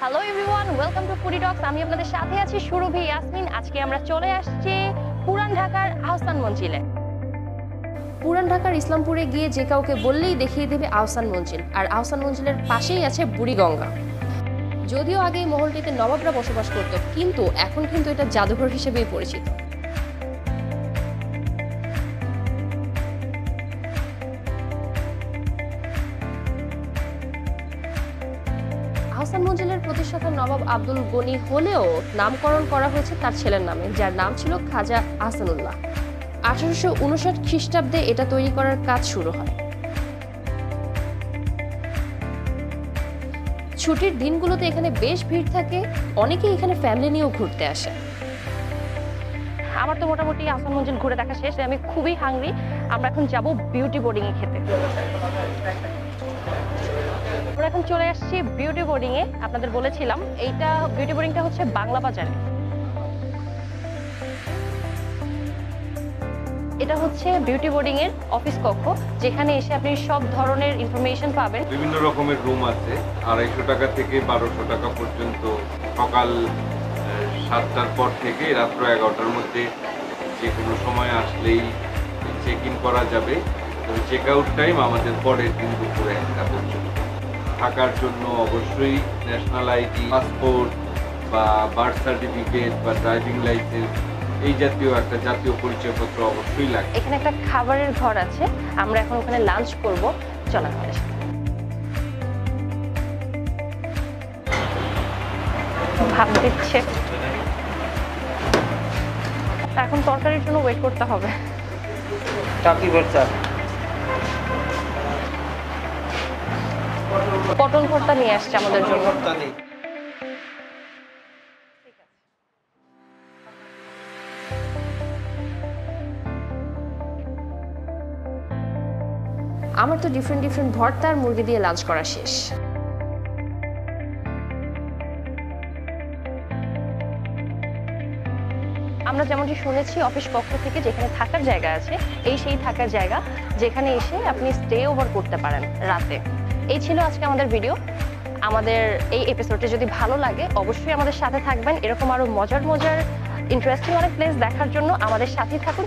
Hello everyone welcome to foodie talks আমি আপনাদের সাথে আছি সুরভি ইয়াসমিন। আজকে আমরা চলে আসছি পুরান ঢাকার আহসান মঞ্জিলে। পুরান ঢাকার ইসলামপুরে গিয়ে যে কাউকে বললেই দেখিয়ে দেবে আহসান মঞ্জিল। আর আহসান মঞ্জিলের পাশেই আছে বুড়িগঙ্গা। যদিও আগে মহলটিতে নবাবরা বসবাস করত, কিন্তু এখন কিন্তু এটা জাদুঘর হিসেবেই পরিচিত। আহসান মঞ্জিলের প্রতিষ্ঠাতা নবাব আব্দুল গনি হলেও নামকরণ করা হয়েছে তার ছেলের নামে, যার নাম ছিল খাজা আহসানুল্লাহ। আঠারোশো উনষাট খ্রিস্টাব্দে এটা তৈরি করার কাজ শুরু হয়। ছুটির দিনগুলোতে এখানে বেশ ভিড় থাকে, অনেকেই এখানে ফ্যামিলি নিয়েও ঘুরতে আসে। আমার তো মোটামুটি আহসান মঞ্জিল ঘুরে দেখা শেষ, আমি খুবই হাংরি আমরা এখন যাব বিউটি বোর্ডিং এ খেতে। আমরা এখন চলে আসছি বিউটি বোর্ডিং এ। আপনাদের বলেছিলাম, এইটা বিউটি বোর্ডিংটা হচ্ছে বাংলা বাজারে। এটা হচ্ছে বিউটি বোর্ডিং এর অফিস কক্ষ, যেখানে এসে আপনি সব ধরনের ইনফরমেশন পাবেন। বিভিন্ন রকমের রুম আছে, আড়াইশো টাকা থেকে বারোশো টাকা পর্যন্ত সকাল সাতটার পর থেকে রাত্র এগারোটার মধ্যে যে কোনো সময় আসলেই চেক ইন করা যাবে। চেক আউট টাইম আমাদের পরের দিন দুপুরে একটা পর্যন্ত। থাকার জন্য অবশ্যই ন্যাশনাল আইডি পাসপোর্ট বা বার্থ সার্টিফিকেট বা ড্রাইভিং লাইসেন্স এই জাতীয় একটা জাতীয় পরিচয়পত্র অবশ্যই লাগে। এখানে একটা খাবারের ঘর আছে আমরা এখন ওখানে লাঞ্চ করব। চলা আমাদের। ভাব দিচ্ছে। এখন তরকারির জন্য ওয়েট করতে হবে। টাকি পটল ভর্তা নিয়ে আসছে আমাদের জন্য। আমার তো ডিফারেন্ট ডিফারেন্ট ভর্তা আর মুরগি দিয়ে লাঞ্চ করা শেষ। আমরা যেমনটি শুনেছি অফিস পক্ষ থেকে যেখানে থাকার জায়গা আছে এই সেই থাকার জায়গা যেখানে এসে আপনি স্টে ওভার করতে পারেন রাতে। এই ছিল আজকে আমাদের ভিডিও আমাদের এই এপিসোডটি যদি ভালো লাগে, অবশ্যই আমাদের সাথে থাকবেন। এরকম আরও মজার মজার ইন্টারেস্টিং অনেক প্লেস দেখার জন্য আমাদের সাথেই থাকুন।